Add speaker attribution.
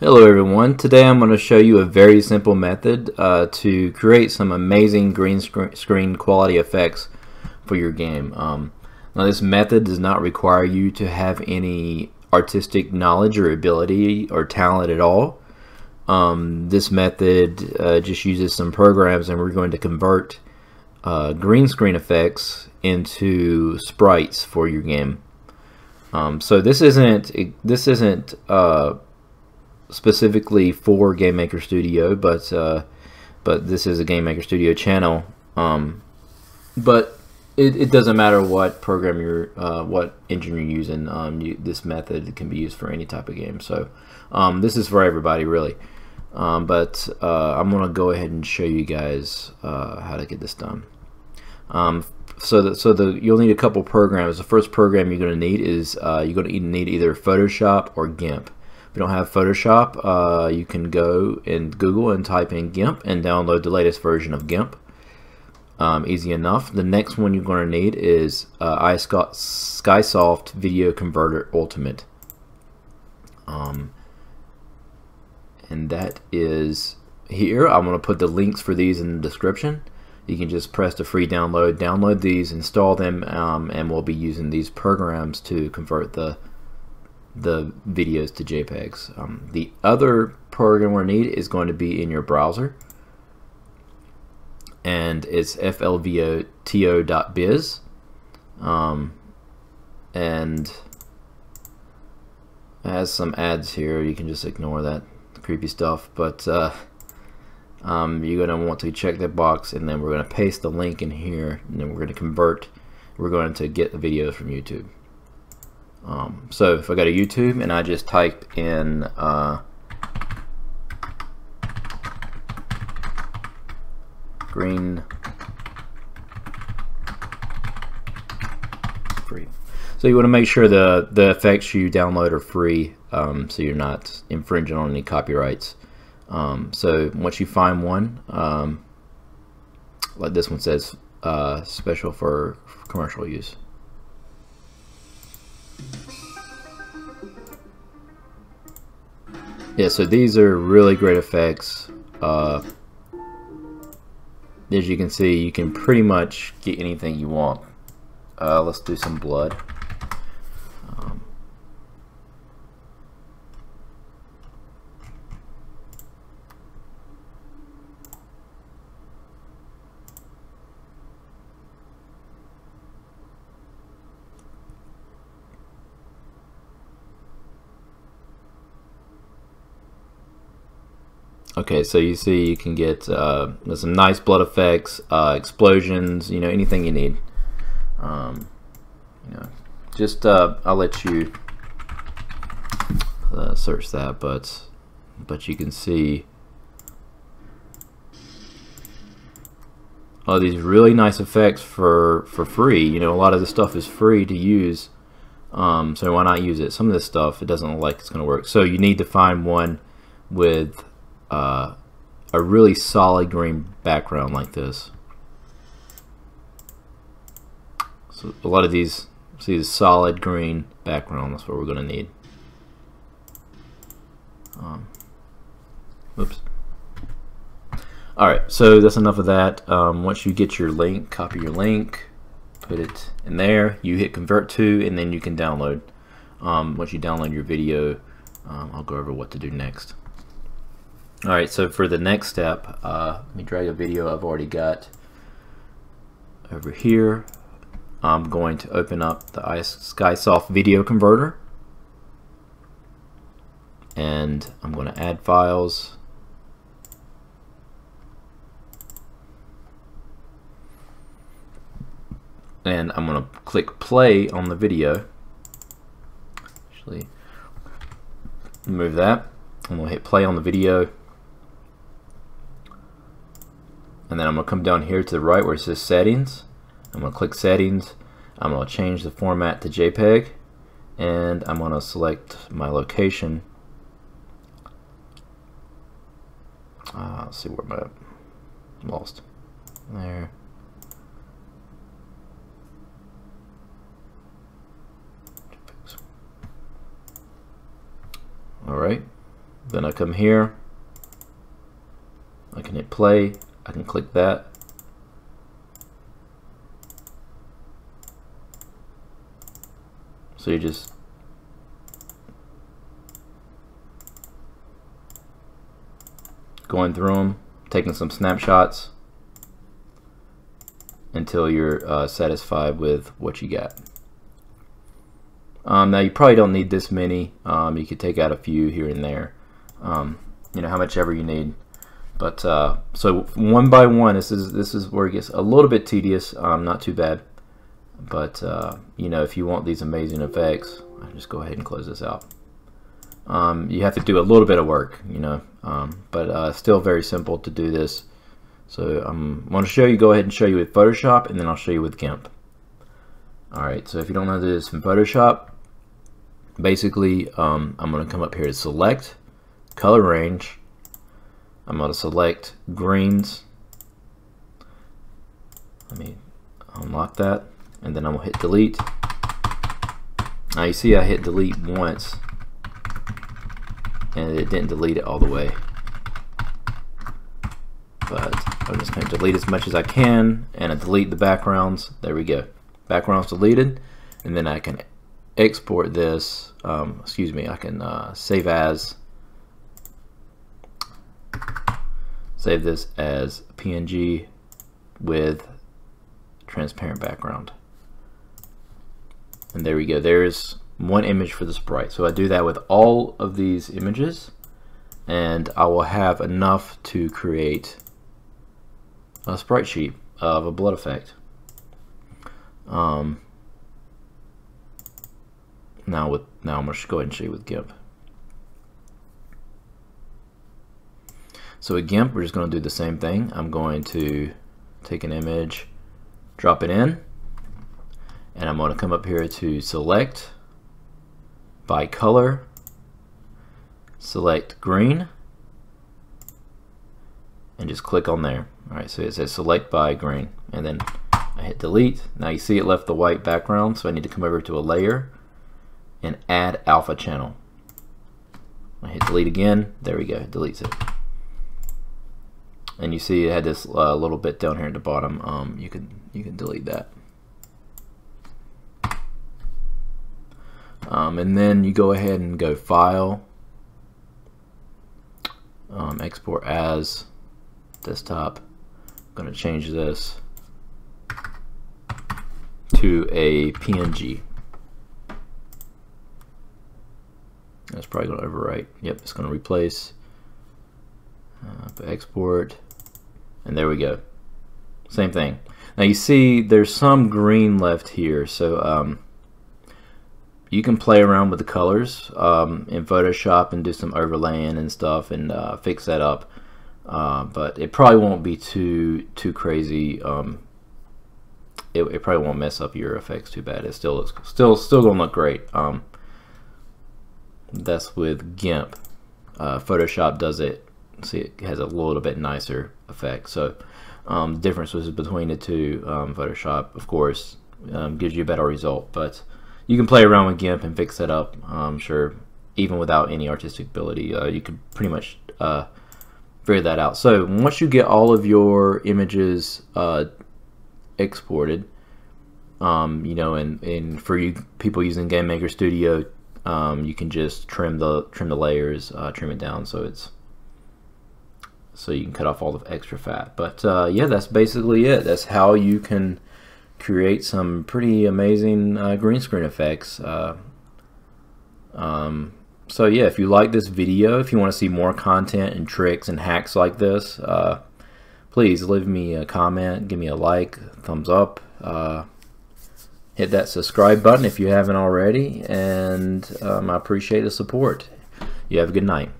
Speaker 1: Hello everyone, today I'm going to show you a very simple method uh, to create some amazing green sc screen quality effects for your game. Um, now this method does not require you to have any artistic knowledge or ability or talent at all. Um, this method uh, just uses some programs and we're going to convert uh, green screen effects into sprites for your game. Um, so this isn't this isn't uh, specifically for Game Maker Studio, but uh, but this is a Game Maker Studio channel. Um, but it, it doesn't matter what program you're, uh, what engine you're using. Um, you, this method can be used for any type of game. So um, this is for everybody really. Um, but uh, I'm gonna go ahead and show you guys uh, how to get this done. Um, so the, so the you'll need a couple programs. The first program you're going to need is uh, you're going to need either Photoshop or GIMP you don't have Photoshop, uh, you can go and Google and type in GIMP and download the latest version of GIMP. Um, easy enough. The next one you're going to need is uh, SkySoft Video Converter Ultimate. Um, and that is here. I'm going to put the links for these in the description. You can just press the free download, download these, install them, um, and we'll be using these programs to convert the the videos to JPEGs. Um, the other program we need is going to be in your browser. And it's flvto.biz um, and it has some ads here. You can just ignore that creepy stuff. But uh, um, you're going to want to check that box and then we're going to paste the link in here and then we're going to convert. We're going to get the videos from YouTube um, so if I go to YouTube and I just type in uh, green free. So you want to make sure the, the effects you download are free um, so you're not infringing on any copyrights. Um, so once you find one, um, like this one says, uh, special for commercial use. Yeah, so these are really great effects. Uh, as you can see, you can pretty much get anything you want. Uh, let's do some blood. Okay, so you see you can get uh, some nice blood effects, uh, explosions, you know, anything you need. Um, you know, just uh, I'll let you uh, search that, but but you can see all these really nice effects for for free. You know, a lot of this stuff is free to use, um, so why not use it? Some of this stuff it doesn't look like it's going to work, so you need to find one with uh, a really solid green background like this. So a lot of these, see the solid green background, that's what we're going to need. Um, oops. Alright, so that's enough of that. Um, once you get your link, copy your link, put it in there, you hit convert to, and then you can download. Um, once you download your video, um, I'll go over what to do next. Alright, so for the next step, uh, let me drag a video I've already got over here. I'm going to open up the SkySoft video converter. And I'm going to add files. And I'm going to click play on the video. Actually move that. I'm going to hit play on the video and then I'm going to come down here to the right where it says settings. I'm going to click settings. I'm going to change the format to JPEG. And I'm going to select my location. Uh, let's see where my lost. There. Alright Then I come here. I can hit play. I can click that. So you just going through them, taking some snapshots until you're uh, satisfied with what you got. Um, now you probably don't need this many. Um, you could take out a few here and there. Um, you know how much ever you need. But uh, so one by one, this is this is where it gets a little bit tedious. Um, not too bad. But uh, you know if you want these amazing effects, I'll just go ahead and close this out. Um, you have to do a little bit of work, you know, um, but uh, still very simple to do this. So I'm going to show you, go ahead and show you with Photoshop, and then I'll show you with GIMP. Alright, so if you don't know this in Photoshop, basically um, I'm going to come up here to select, color range, I'm going to select greens, let me unlock that, and then I'm going to hit delete. Now you see I hit delete once, and it didn't delete it all the way. But I'm just going to delete as much as I can and I delete the backgrounds. There we go. Backgrounds deleted. And then I can export this, um, excuse me, I can uh, save as, save this as PNG with transparent background. And there we go. There's one image for the sprite. So I do that with all of these images and I will have enough to create a sprite sheet of a blood effect. Um, now with now I'm going to go ahead and show you with GIMP. So GIMP we're just going to do the same thing. I'm going to take an image, drop it in, and I'm going to come up here to select by color, select green, and just click on there. Alright, so it says select by green, and then I hit delete. Now you see it left the white background, so I need to come over to a layer and add alpha channel. I hit delete again, there we go, deletes it. And you see it had this uh, little bit down here at the bottom, um, you can you can delete that. Um, and then you go ahead and go File, um, Export as, Desktop. I'm going to change this to a PNG. That's probably to overwrite. Yep, it's going to replace. Uh, export, and there we go. Same thing. Now you see there's some green left here, so um, you can play around with the colors um, in Photoshop and do some overlaying and stuff and uh, fix that up. Uh, but it probably won't be too too crazy. Um, it, it, probably won't mess up your effects too bad. It still looks still still gonna look great. Um, that's with GIMP. Uh, Photoshop does it. See, it has a little bit nicer effect. So um, the difference was between the two. Um, Photoshop, of course, um, gives you a better result, but you can play around with GIMP and fix it up. I'm sure even without any artistic ability, uh, you could pretty much uh, figure that out. So once you get all of your images uh, exported, um, you know, and, and for you people using Game Maker Studio, um, you can just trim the trim the layers, uh, trim it down so it's so you can cut off all the extra fat. But uh, yeah, that's basically it. That's how you can create some pretty amazing uh, green screen effects. Uh, um, so yeah, if you like this video, if you want to see more content and tricks and hacks like this, uh, please leave me a comment, give me a like, thumbs up, uh, hit that subscribe button if you haven't already, and um, I appreciate the support. You have a good night.